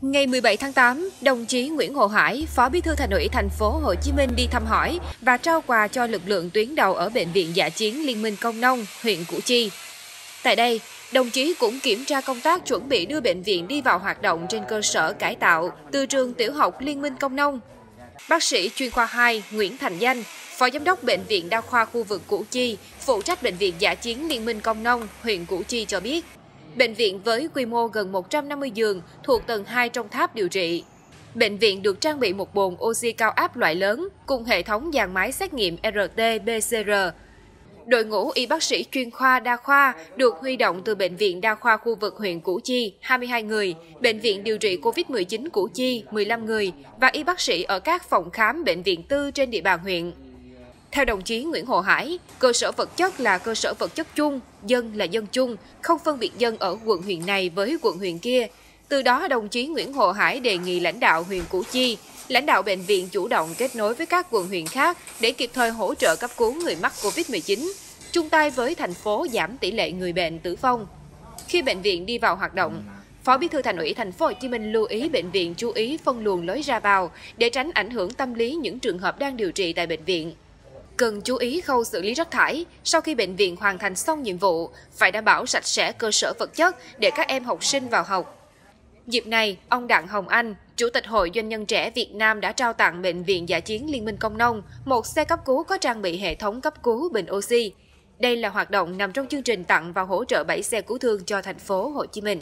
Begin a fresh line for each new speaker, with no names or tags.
Ngày 17 tháng 8, đồng chí Nguyễn Hồ Hải, Phó Bí thư Thành ủy thành phố Hồ Chí Minh đi thăm hỏi và trao quà cho lực lượng tuyến đầu ở bệnh viện Dạ chiến Liên minh Công Nông, huyện Củ Chi. Tại đây, đồng chí cũng kiểm tra công tác chuẩn bị đưa bệnh viện đi vào hoạt động trên cơ sở cải tạo từ trường tiểu học Liên minh Công Nông. Bác sĩ chuyên khoa 2 Nguyễn Thành Danh, Phó Giám đốc Bệnh viện Đa khoa khu vực Củ Chi, phụ trách Bệnh viện Giả chiến Liên minh Công Nông, huyện Củ Chi cho biết, Bệnh viện với quy mô gần 150 giường thuộc tầng 2 trong tháp điều trị. Bệnh viện được trang bị một bồn oxy cao áp loại lớn cùng hệ thống dàn máy xét nghiệm RT-PCR. Đội ngũ y bác sĩ chuyên khoa đa khoa được huy động từ Bệnh viện Đa khoa khu vực huyện Củ Chi 22 người, Bệnh viện điều trị COVID-19 Củ Chi 15 người và y bác sĩ ở các phòng khám bệnh viện tư trên địa bàn huyện. Theo đồng chí Nguyễn Hồ Hải, cơ sở vật chất là cơ sở vật chất chung, dân là dân chung, không phân biệt dân ở quận huyện này với quận huyện kia. Từ đó, đồng chí Nguyễn Hồ Hải đề nghị lãnh đạo huyện Củ Chi, lãnh đạo bệnh viện chủ động kết nối với các quận huyện khác để kịp thời hỗ trợ cấp cứu người mắc COVID-19, chung tay với thành phố giảm tỷ lệ người bệnh tử vong. Khi bệnh viện đi vào hoạt động, Phó Bí thư Thành ủy Thành phố Hồ Chí Minh lưu ý bệnh viện chú ý phân luồng lối ra vào để tránh ảnh hưởng tâm lý những trường hợp đang điều trị tại bệnh viện cần chú ý khâu xử lý rác thải sau khi bệnh viện hoàn thành xong nhiệm vụ, phải đảm bảo sạch sẽ cơ sở vật chất để các em học sinh vào học. Dịp này, ông Đặng Hồng Anh, Chủ tịch Hội Doanh nhân trẻ Việt Nam đã trao tặng Bệnh viện Giả chiến Liên minh Công nông một xe cấp cứu có trang bị hệ thống cấp cứu bình oxy. Đây là hoạt động nằm trong chương trình tặng và hỗ trợ 7 xe cứu thương cho thành phố Hồ Chí Minh.